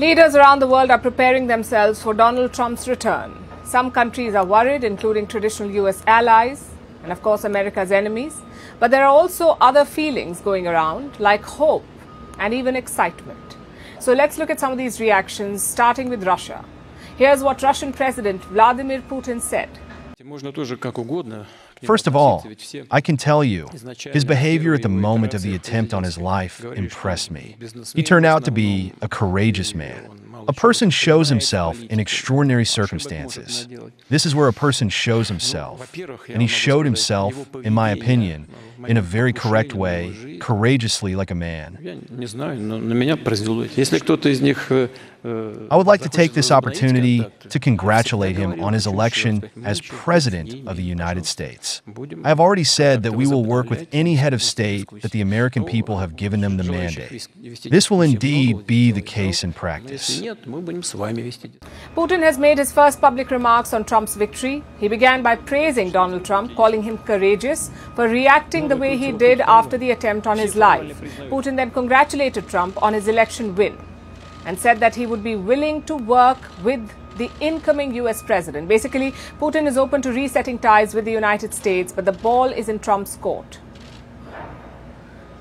Leaders around the world are preparing themselves for Donald Trump's return. Some countries are worried, including traditional US allies and, of course, America's enemies. But there are also other feelings going around, like hope and even excitement. So let's look at some of these reactions, starting with Russia. Here's what Russian President Vladimir Putin said. First of all, I can tell you, his behavior at the moment of the attempt on his life impressed me. He turned out to be a courageous man. A person shows himself in extraordinary circumstances. This is where a person shows himself. And he showed himself, in my opinion, in a very correct way, courageously like a man. I would like to take this opportunity to congratulate him on his election as President of the United States. I have already said that we will work with any head of state that the American people have given them the mandate. This will indeed be the case in practice. Putin has made his first public remarks on Trump's victory. He began by praising Donald Trump, calling him courageous for reacting the way he did after the attempt on his life. Putin then congratulated Trump on his election win and said that he would be willing to work with the incoming US president. Basically, Putin is open to resetting ties with the United States, but the ball is in Trump's court.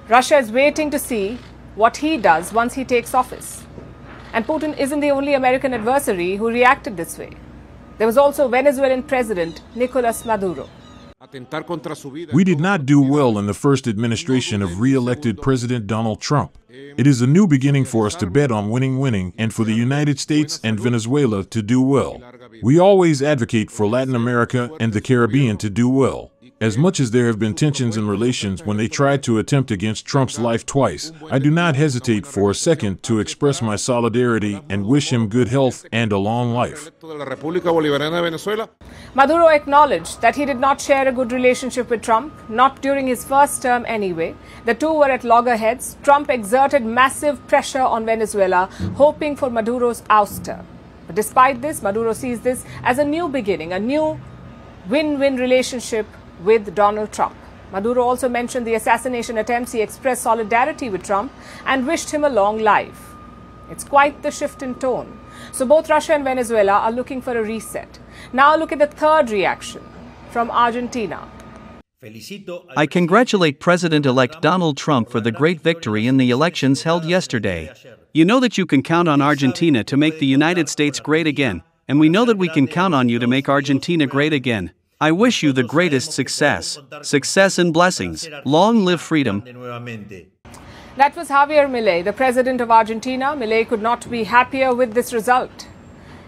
Russia is waiting to see what he does once he takes office. And Putin isn't the only American adversary who reacted this way. There was also Venezuelan President Nicolas Maduro. We did not do well in the first administration of re elected President Donald Trump. It is a new beginning for us to bet on winning winning and for the United States and Venezuela to do well. We always advocate for Latin America and the Caribbean to do well. As much as there have been tensions in relations when they tried to attempt against Trump's life twice, I do not hesitate for a second to express my solidarity and wish him good health and a long life. Maduro acknowledged that he did not share a good relationship with Trump, not during his first term anyway. The two were at loggerheads. Trump exerted massive pressure on Venezuela, hoping for Maduro's ouster. But despite this, Maduro sees this as a new beginning, a new win win relationship with Donald Trump. Maduro also mentioned the assassination attempts. He expressed solidarity with Trump and wished him a long life. It's quite the shift in tone. So both Russia and Venezuela are looking for a reset. Now look at the third reaction from Argentina. I congratulate President elect Donald Trump for the great victory in the elections held yesterday. You know that you can count on Argentina to make the United States great again, and we know that we can count on you to make Argentina great again. I wish you the greatest success, success and blessings. Long live freedom. That was Javier Milei, the president of Argentina. Milei could not be happier with this result.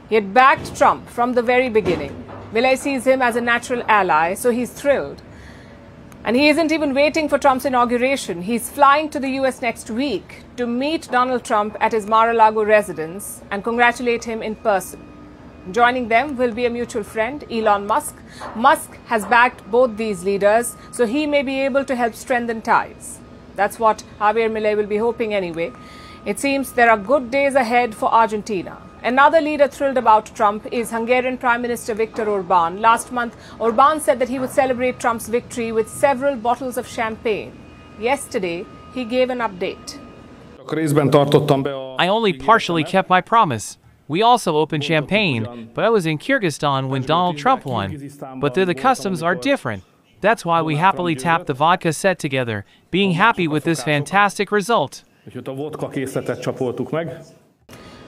He had backed Trump from the very beginning. Milei sees him as a natural ally, so he's thrilled. And he isn't even waiting for Trump's inauguration. He's flying to the US next week to meet Donald Trump at his Mar a Lago residence and congratulate him in person. Joining them will be a mutual friend, Elon Musk. Musk has backed both these leaders, so he may be able to help strengthen ties. That's what Javier Milei will be hoping anyway. It seems there are good days ahead for Argentina. Another leader thrilled about Trump is Hungarian Prime Minister Viktor Orban. Last month, Orban said that he would celebrate Trump's victory with several bottles of champagne. Yesterday, he gave an update. I only partially kept my promise. We also opened champagne, but I was in Kyrgyzstan when Donald Trump won. But there the customs are different. That's why we happily tapped the vodka set together, being happy with this fantastic result.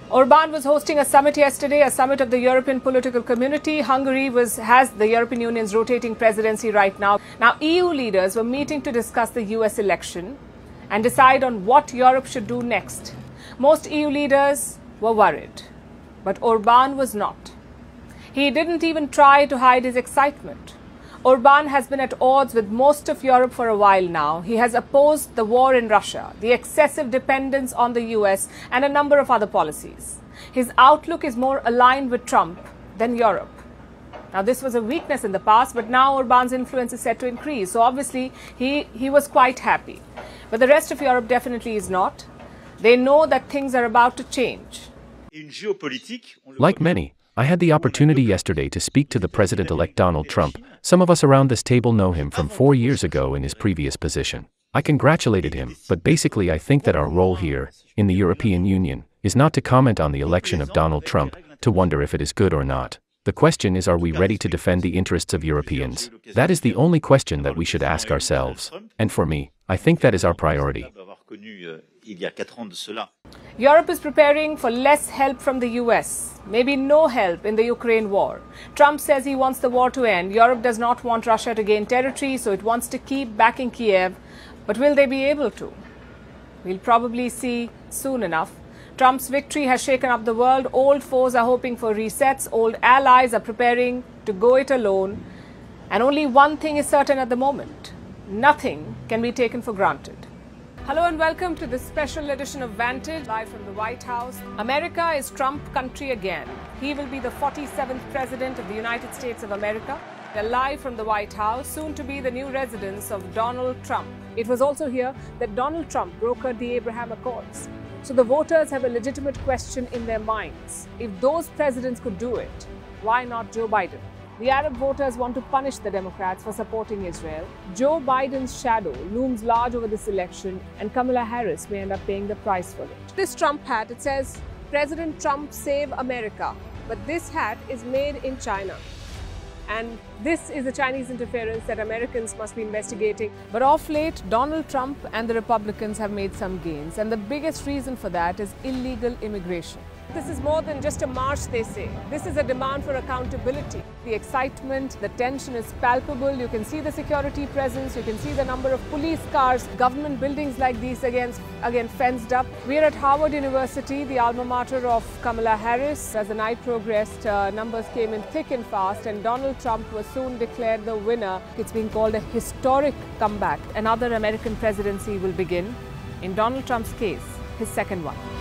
Orban was hosting a summit yesterday, a summit of the European political community. Hungary was, has the European Union's rotating presidency right now. Now, EU leaders were meeting to discuss the US election and decide on what Europe should do next. Most EU leaders were worried, but Orban was not. He didn't even try to hide his excitement. Orban has been at odds with most of Europe for a while now. He has opposed the war in Russia, the excessive dependence on the US, and a number of other policies. His outlook is more aligned with Trump than Europe. Now, this was a weakness in the past, but now Orban's influence is set to increase. So, obviously, he, he was quite happy. But the rest of Europe definitely is not. They know that things are about to change. Like many, I had the opportunity yesterday to speak to the President elect Donald Trump. Some of us around this table know him from four years ago in his previous position. I congratulated him, but basically, I think that our role here, in the European Union, is not to comment on the election of Donald Trump, to wonder if it is good or not. The question is are we ready to defend the interests of Europeans? That is the only question that we should ask ourselves. And for me, I think that is our priority. Europe is preparing for less help from the US, maybe no help in the Ukraine war. Trump says he wants the war to end. Europe does not want Russia to gain territory, so it wants to keep backing Kiev. But will they be able to? We'll probably see soon enough. Trump's victory has shaken up the world. Old foes are hoping for resets. Old allies are preparing to go it alone. And only one thing is certain at the moment nothing can be taken for granted. Hello and welcome to this special edition of Vantage, live from the White House. America is Trump country again. He will be the 47th President of the United States of America. They're live from the White House, soon to be the new residence of Donald Trump. It was also here that Donald Trump brokered the Abraham Accords. So the voters have a legitimate question in their minds. If those presidents could do it, why not Joe Biden? The Arab voters want to punish the Democrats for supporting Israel. Joe Biden's shadow looms large over this election, and Kamala Harris may end up paying the price for it. This Trump hat, it says, President Trump save America. But this hat is made in China. And this is the Chinese interference that Americans must be investigating. But off late, Donald Trump and the Republicans have made some gains. And the biggest reason for that is illegal immigration. This is more than just a march, they say. This is a demand for accountability. The excitement, the tension is palpable. You can see the security presence. You can see the number of police cars, government buildings like these again, again fenced up. We are at Howard University, the alma mater of Kamala Harris. As the night progressed, uh, numbers came in thick and fast, and Donald Trump was soon declared the winner. It's being called a historic comeback. Another American presidency will begin. In Donald Trump's case, his second one.